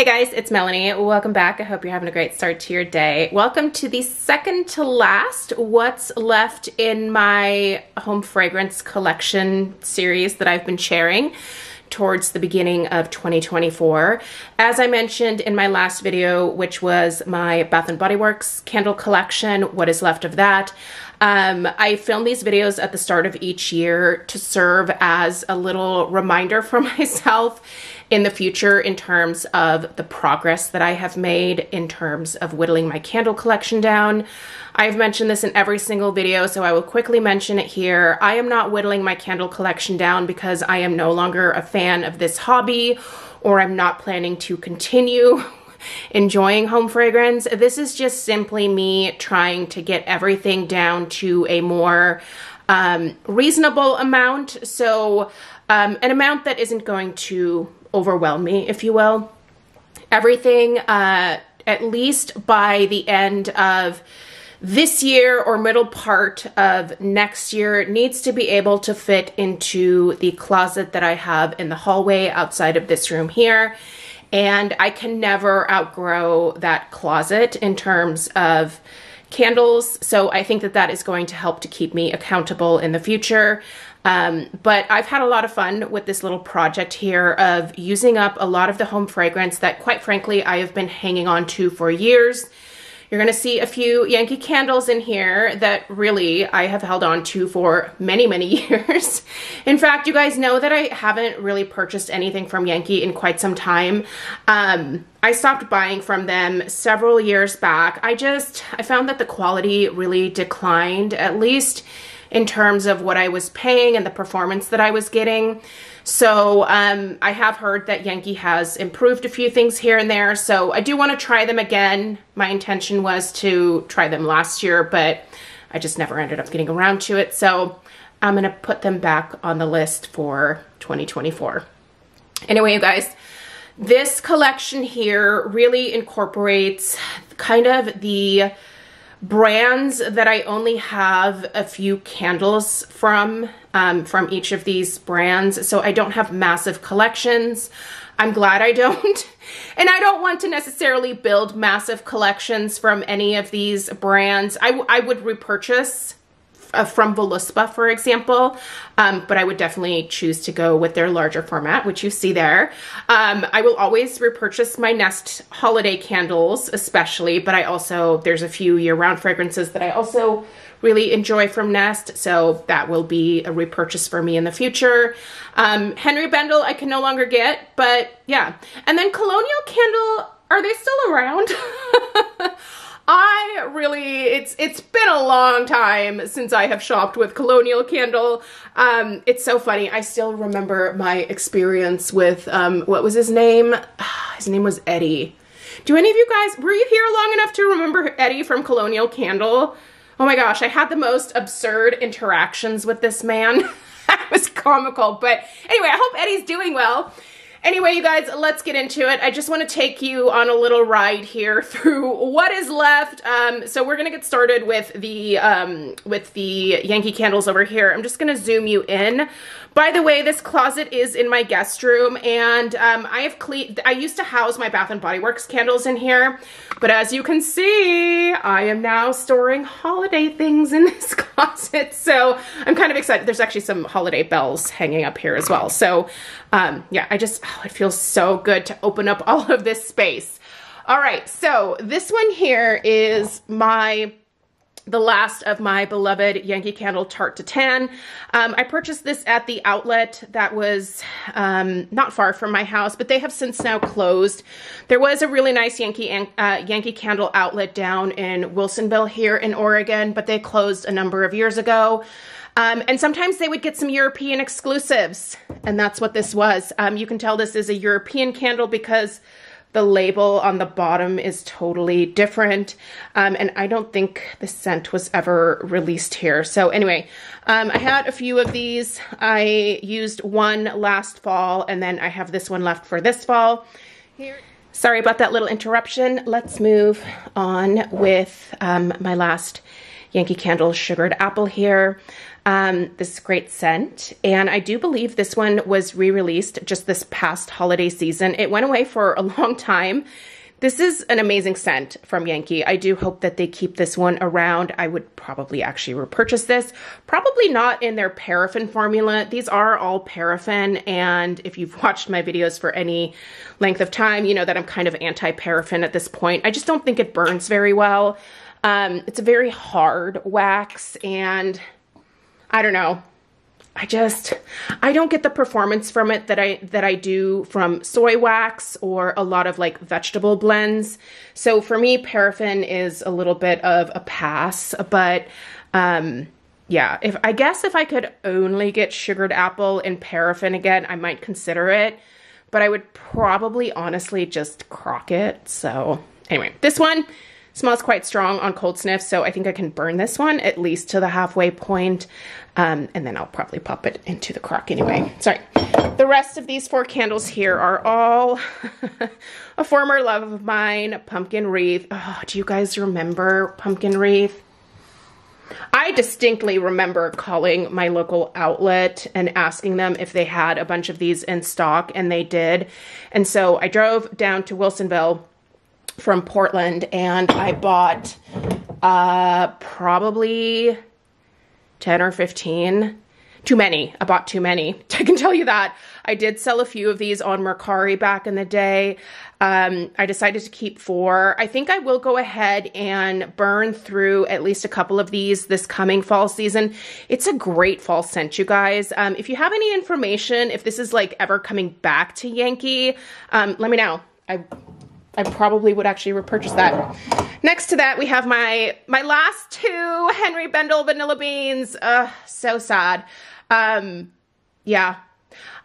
Hey guys, it's Melanie. Welcome back. I hope you're having a great start to your day. Welcome to the second to last What's Left in my Home Fragrance Collection series that I've been sharing towards the beginning of 2024. As I mentioned in my last video, which was my Bath & Body Works candle collection, what is left of that, um, I film these videos at the start of each year to serve as a little reminder for myself in the future in terms of the progress that I have made in terms of whittling my candle collection down. I've mentioned this in every single video, so I will quickly mention it here. I am not whittling my candle collection down because I am no longer a fan of this hobby or I'm not planning to continue enjoying home fragrance. This is just simply me trying to get everything down to a more um, reasonable amount. So um, an amount that isn't going to overwhelm me, if you will. Everything, uh, at least by the end of this year or middle part of next year needs to be able to fit into the closet that I have in the hallway outside of this room here. And I can never outgrow that closet in terms of candles. So I think that that is going to help to keep me accountable in the future. Um, but I've had a lot of fun with this little project here of using up a lot of the home fragrance that quite frankly I have been hanging on to for years. You're gonna see a few Yankee candles in here that really I have held on to for many, many years. in fact, you guys know that I haven't really purchased anything from Yankee in quite some time. Um, I stopped buying from them several years back. I just, I found that the quality really declined, at least in terms of what I was paying and the performance that I was getting. So um, I have heard that Yankee has improved a few things here and there. So I do want to try them again. My intention was to try them last year, but I just never ended up getting around to it. So I'm going to put them back on the list for 2024. Anyway, you guys, this collection here really incorporates kind of the brands that I only have a few candles from, um, from each of these brands. So I don't have massive collections. I'm glad I don't. and I don't want to necessarily build massive collections from any of these brands. I, I would repurchase uh, from Voluspa, for example, um, but I would definitely choose to go with their larger format, which you see there. Um, I will always repurchase my Nest holiday candles, especially, but I also, there's a few year-round fragrances that I also really enjoy from Nest, so that will be a repurchase for me in the future. Um, Henri Bendel I can no longer get, but yeah. And then Colonial Candle, are they still around? It's it's been a long time since I have shopped with Colonial Candle. Um, it's so funny. I still remember my experience with, um, what was his name? His name was Eddie. Do any of you guys, were you here long enough to remember Eddie from Colonial Candle? Oh my gosh, I had the most absurd interactions with this man. that was comical. But anyway, I hope Eddie's doing well. Anyway, you guys, let's get into it. I just want to take you on a little ride here through what is left. Um, so we're going to get started with the, um, with the Yankee candles over here. I'm just going to zoom you in. By the way, this closet is in my guest room and um, I have cleaned, I used to house my Bath & Body Works candles in here, but as you can see, I am now storing holiday things in this closet. So I'm kind of excited. There's actually some holiday bells hanging up here as well. So um, yeah, I just, oh, it feels so good to open up all of this space. All right, so this one here is my the last of my beloved Yankee Candle Tarte Tatin. Um, I purchased this at the outlet that was um, not far from my house, but they have since now closed. There was a really nice Yankee uh, Yankee Candle outlet down in Wilsonville here in Oregon, but they closed a number of years ago. Um, and sometimes they would get some European exclusives, and that's what this was. Um, you can tell this is a European candle because the label on the bottom is totally different. Um, and I don't think the scent was ever released here. So anyway, um, I had a few of these. I used one last fall and then I have this one left for this fall. Here. Sorry about that little interruption. Let's move on with um, my last Yankee Candle Sugared Apple here. Um, this great scent. And I do believe this one was re-released just this past holiday season. It went away for a long time this is an amazing scent from Yankee. I do hope that they keep this one around. I would probably actually repurchase this. Probably not in their paraffin formula. These are all paraffin, and if you've watched my videos for any length of time, you know that I'm kind of anti-paraffin at this point. I just don't think it burns very well. Um, it's a very hard wax, and I don't know. I just I don't get the performance from it that I that I do from soy wax or a lot of like vegetable blends. So for me paraffin is a little bit of a pass, but um yeah, if I guess if I could only get sugared apple and paraffin again, I might consider it, but I would probably honestly just crock it. So anyway, this one Smells quite strong on cold sniff, so I think I can burn this one at least to the halfway point, um, and then I'll probably pop it into the crock anyway. Sorry. The rest of these four candles here are all a former love of mine, Pumpkin Wreath. Oh, do you guys remember Pumpkin Wreath? I distinctly remember calling my local outlet and asking them if they had a bunch of these in stock, and they did. And so I drove down to Wilsonville from Portland and I bought uh, probably 10 or 15. Too many. I bought too many. I can tell you that. I did sell a few of these on Mercari back in the day. Um, I decided to keep four. I think I will go ahead and burn through at least a couple of these this coming fall season. It's a great fall scent, you guys. Um, if you have any information, if this is like ever coming back to Yankee, um, let me know. I I probably would actually repurchase that. Next to that, we have my my last two Henri Bendel vanilla beans. Ugh, so sad. Um, yeah,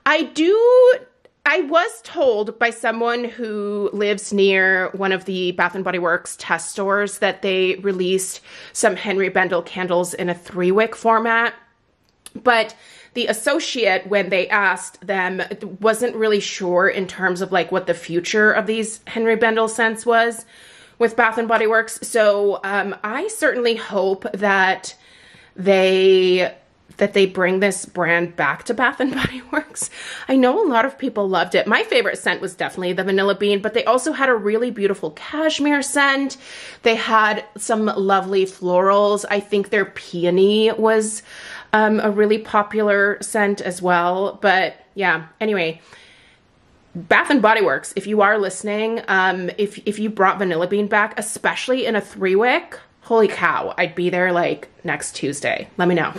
I do. I was told by someone who lives near one of the Bath and Body Works test stores that they released some Henri Bendel candles in a three wick format, but the associate, when they asked them, wasn't really sure in terms of like what the future of these Henri Bendel scents was with Bath and Body Works. So um, I certainly hope that they that they bring this brand back to Bath and Body Works. I know a lot of people loved it. My favorite scent was definitely the vanilla bean, but they also had a really beautiful cashmere scent. They had some lovely florals. I think their peony was um, a really popular scent as well. But yeah, anyway, Bath and Body Works, if you are listening, um, if, if you brought Vanilla Bean back, especially in a three wick, holy cow, I'd be there like next Tuesday. Let me know.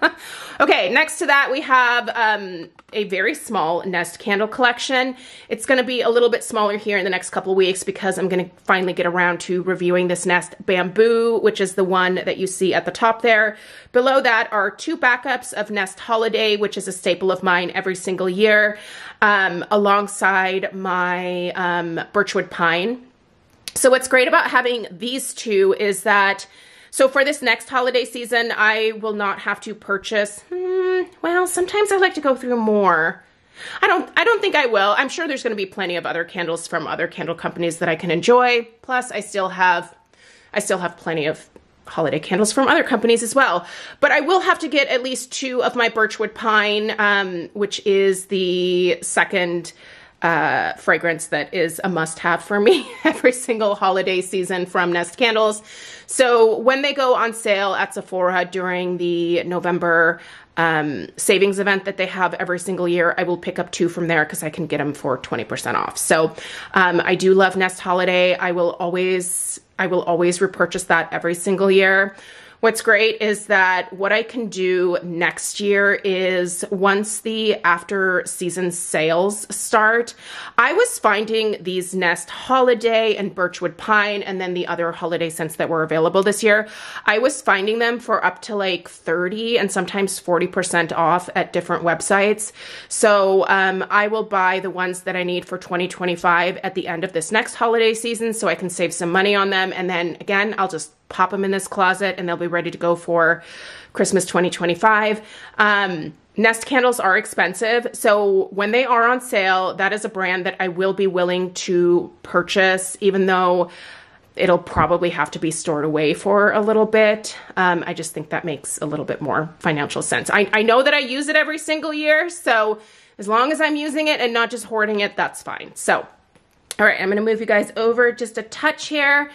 okay, next to that we have um, a very small Nest candle collection. It's to be a little bit smaller here in the next couple weeks because I'm to finally get around to reviewing this Nest Bamboo, which is the one that you see at the top there. Below that are two backups of Nest Holiday, which is a staple of mine every single year, um, alongside my um, Birchwood Pine. So what's great about having these two is that so for this next holiday season, I will not have to purchase, hmm, well, sometimes I like to go through more. I don't I don't think I will. I'm sure there's going to be plenty of other candles from other candle companies that I can enjoy. Plus, I still have I still have plenty of holiday candles from other companies as well. But I will have to get at least two of my Birchwood Pine, um, which is the second uh, fragrance that is a must have for me every single holiday season from Nest Candles. So when they go on sale at Sephora during the November um, savings event that they have every single year, I will pick up two from there because I can get them for 20% off. So um, I do love Nest Holiday. I will always, I will always repurchase that every single year. What's great is that what I can do next year is once the after season sales start, I was finding these Nest Holiday and Birchwood Pine and then the other holiday scents that were available this year. I was finding them for up to like 30 and sometimes 40% off at different websites. So um, I will buy the ones that I need for 2025 at the end of this next holiday season so I can save some money on them. And then again, I'll just pop them in this closet and they'll be ready to go for Christmas 2025. Um, Nest candles are expensive. So when they are on sale, that is a brand that I will be willing to purchase, even though it'll probably have to be stored away for a little bit. Um, I just think that makes a little bit more financial sense. I, I know that I use it every single year, so as long as I'm using it and not just hoarding it, that's fine. So, all right, I'm gonna move you guys over just a touch here.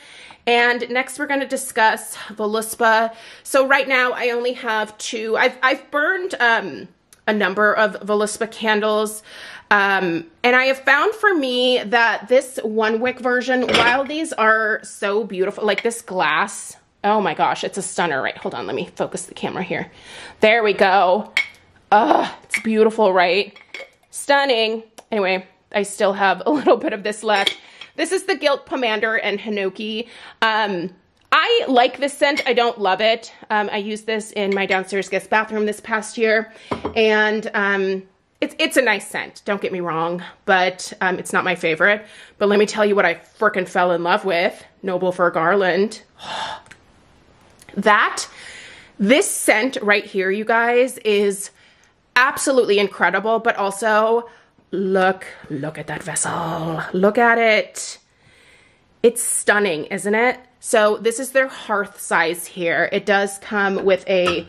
And next we're gonna discuss Voluspa. So right now I only have two, I've, I've burned um, a number of Voluspa candles. Um, and I have found for me that this one wick version, while these are so beautiful, like this glass, oh my gosh, it's a stunner, right? Hold on, let me focus the camera here. There we go. Oh, it's beautiful, right? Stunning. Anyway, I still have a little bit of this left. This is the Gilt Pomander and Hinoki. Um, I like this scent. I don't love it. Um, I used this in my downstairs guest bathroom this past year. And um, it's, it's a nice scent. Don't get me wrong. But um, it's not my favorite. But let me tell you what I frickin' fell in love with. Noble Fir Garland. that, this scent right here, you guys, is absolutely incredible. But also, look, look at that vessel. Look at it. It's stunning, isn't it? So this is their hearth size here. It does come with a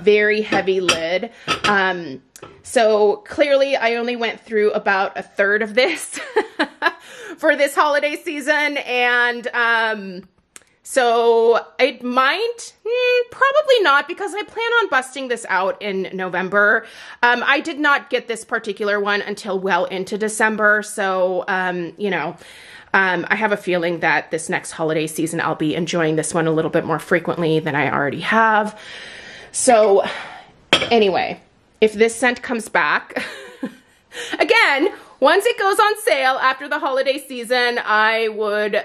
very heavy lid. Um, so clearly I only went through about a third of this for this holiday season. And um, so it might, mm, probably not because I plan on busting this out in November. Um, I did not get this particular one until well into December. So, um, you know, um, I have a feeling that this next holiday season, I'll be enjoying this one a little bit more frequently than I already have. So anyway, if this scent comes back, again, once it goes on sale after the holiday season, I would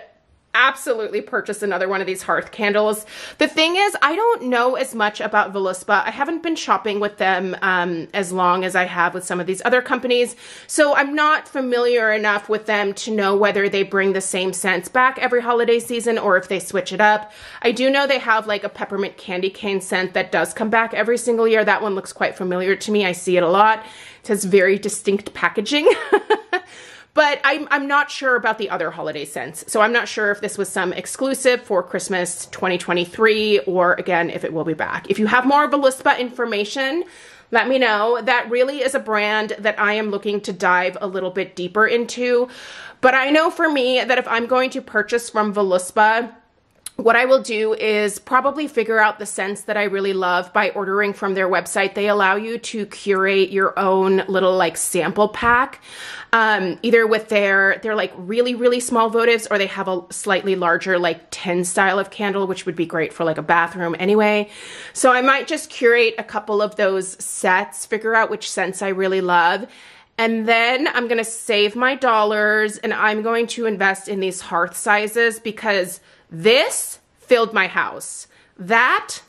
absolutely purchase another one of these hearth candles. The thing is, I don't know as much about Voluspa. I haven't been shopping with them um, as long as I have with some of these other companies, so I'm not familiar enough with them to know whether they bring the same scents back every holiday season or if they switch it up. I do know they have like a peppermint candy cane scent that does come back every single year. That one looks quite familiar to me. I see it a lot. It has very distinct packaging. But I'm, I'm not sure about the other holiday scents. So I'm not sure if this was some exclusive for Christmas 2023 or again, if it will be back. If you have more Voluspa information, let me know. That really is a brand that I am looking to dive a little bit deeper into. But I know for me that if I'm going to purchase from Voluspa, what I will do is probably figure out the scents that I really love by ordering from their website. They allow you to curate your own little like sample pack, um, either with their, their like really, really small votives or they have a slightly larger like 10 style of candle, which would be great for like a bathroom anyway. So I might just curate a couple of those sets, figure out which scents I really love. And then I'm going to save my dollars and I'm going to invest in these hearth sizes because this filled my house. That,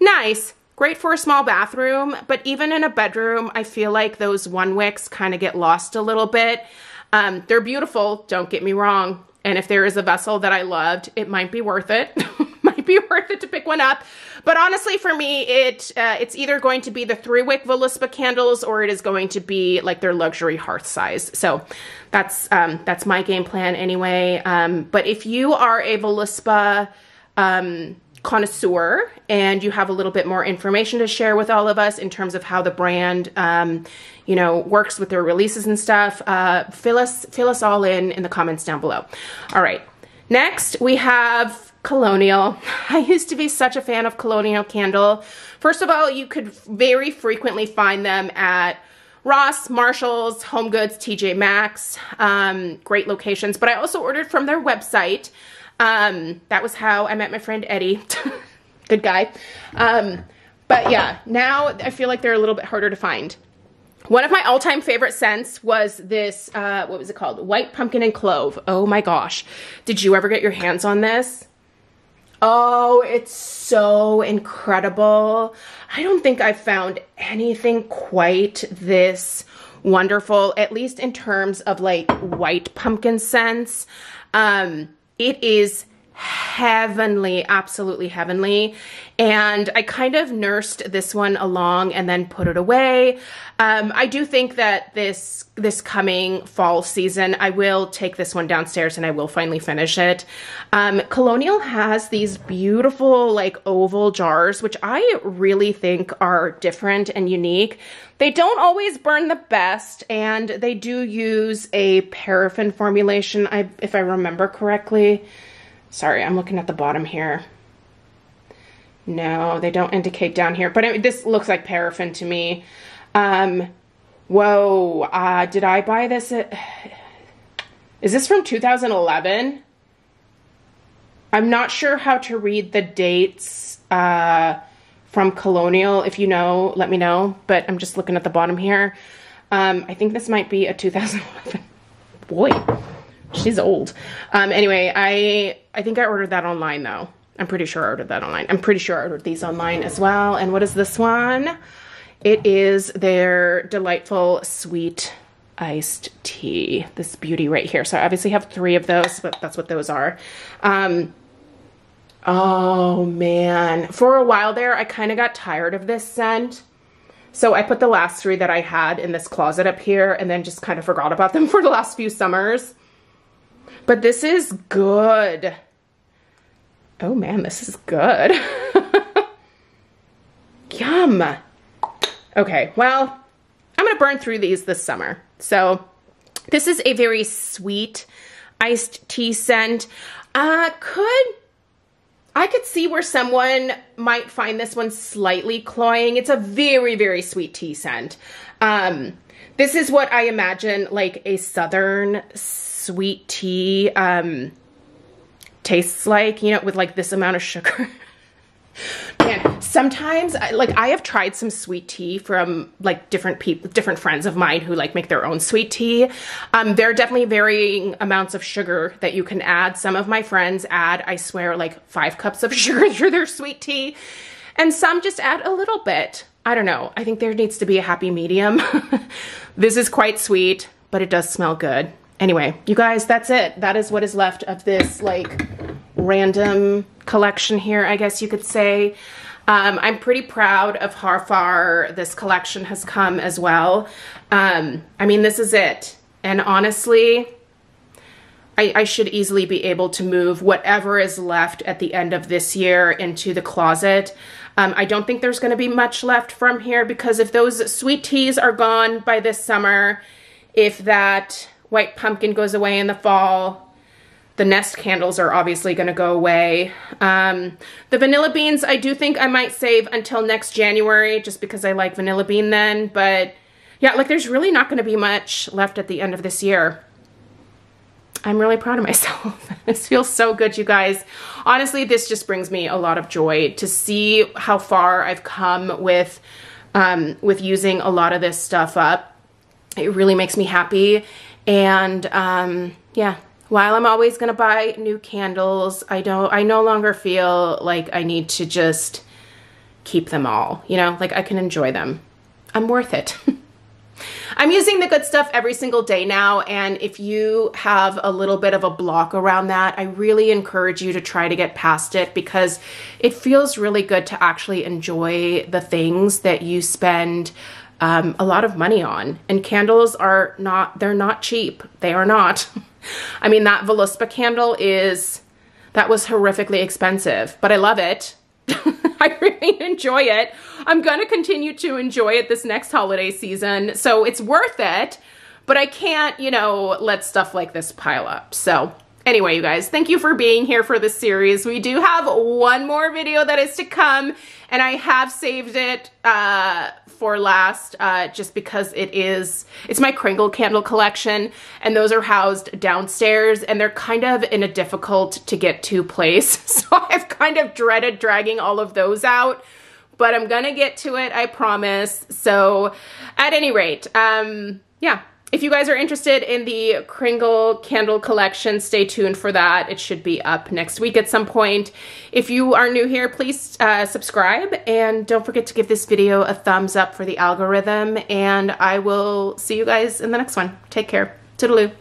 nice, great for a small bathroom, but even in a bedroom, I feel like those one wicks kind of get lost a little bit. Um, they're beautiful, don't get me wrong. And if there is a vessel that I loved, it might be worth it. be worth it to pick one up. But honestly, for me, it uh, it's either going to be the three wick Voluspa candles or it is going to be like their luxury hearth size. So that's um, that's my game plan anyway. Um, but if you are a Voluspa um, connoisseur and you have a little bit more information to share with all of us in terms of how the brand, um, you know, works with their releases and stuff, uh, fill us fill us all in in the comments down below. All right. Next, we have Colonial. I used to be such a fan of Colonial Candle. First of all, you could very frequently find them at Ross, Marshalls, Home Goods, TJ Maxx, um, great locations. But I also ordered from their website. Um, that was how I met my friend Eddie. Good guy. Um, but yeah, now I feel like they're a little bit harder to find. One of my all-time favorite scents was this, uh, what was it called? White Pumpkin and Clove. Oh my gosh. Did you ever get your hands on this? Oh, it's so incredible. I don't think I've found anything quite this wonderful, at least in terms of like white pumpkin scents. Um, it is heavenly, absolutely heavenly. And I kind of nursed this one along and then put it away. Um, I do think that this this coming fall season, I will take this one downstairs and I will finally finish it. Um, Colonial has these beautiful like oval jars, which I really think are different and unique. They don't always burn the best, and they do use a paraffin formulation, I, if I remember correctly. Sorry, I'm looking at the bottom here. No, they don't indicate down here, but this looks like paraffin to me. Um, whoa, uh, did I buy this at, is this from 2011? I'm not sure how to read the dates, uh, from Colonial. If you know, let me know, but I'm just looking at the bottom here. Um, I think this might be a 2011. Boy, she's old. Um, anyway, I, I think I ordered that online though. I'm pretty sure I ordered that online. I'm pretty sure I ordered these online as well. And what is this one? It is their delightful sweet iced tea. This beauty right here. So I obviously have three of those, but that's what those are. Um, oh man. For a while there, I kind of got tired of this scent. So I put the last three that I had in this closet up here and then just kind of forgot about them for the last few summers. But this is good. Oh man, this is good. Yum. Okay, well, I'm gonna burn through these this summer. So this is a very sweet iced tea scent. Uh, could, I could see where someone might find this one slightly cloying. It's a very, very sweet tea scent. Um, this is what I imagine like a southern sweet tea um, tastes like, you know, with like this amount of sugar. Man, sometimes like I have tried some sweet tea from like different people, different friends of mine who like make their own sweet tea. Um, there are definitely varying amounts of sugar that you can add. Some of my friends add, I swear, like five cups of sugar to their sweet tea, and some just add a little bit. I don't know. I think there needs to be a happy medium. this is quite sweet, but it does smell good. Anyway, you guys, that's it. That is what is left of this like random collection here, I guess you could say. Um, I'm pretty proud of how far this collection has come as well. Um, I mean, this is it. And honestly, I, I, should easily be able to move whatever is left at the end of this year into the closet. Um, I don't think there's going to be much left from here because if those sweet teas are gone by this summer, if that white pumpkin goes away in the fall, the nest candles are obviously going to go away. Um, the vanilla beans, I do think I might save until next January just because I like vanilla bean then. But yeah, like there's really not going to be much left at the end of this year. I'm really proud of myself. this feels so good, you guys. Honestly, this just brings me a lot of joy to see how far I've come with, um, with using a lot of this stuff up. It really makes me happy. And um, yeah, while I'm always going to buy new candles, I don't I no longer feel like I need to just keep them all, you know? Like I can enjoy them. I'm worth it. I'm using the good stuff every single day now, and if you have a little bit of a block around that, I really encourage you to try to get past it because it feels really good to actually enjoy the things that you spend um, a lot of money on. And candles are not, they're not cheap. They are not. I mean, that Voluspa candle is, that was horrifically expensive, but I love it. I really enjoy it. I'm going to continue to enjoy it this next holiday season. So it's worth it, but I can't, you know, let stuff like this pile up. So anyway, you guys, thank you for being here for this series. We do have one more video that is to come and I have saved it uh, for last uh, just because it is, it's my Kringle candle collection and those are housed downstairs and they're kind of in a difficult to get to place. So I've kind of dreaded dragging all of those out but I'm gonna get to it, I promise. So at any rate, um, yeah, if you guys are interested in the Kringle candle collection, stay tuned for that. It should be up next week at some point. If you are new here, please uh, subscribe and don't forget to give this video a thumbs up for the algorithm and I will see you guys in the next one. Take care. Toodaloo.